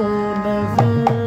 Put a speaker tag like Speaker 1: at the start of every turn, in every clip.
Speaker 1: never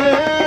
Speaker 1: Amin.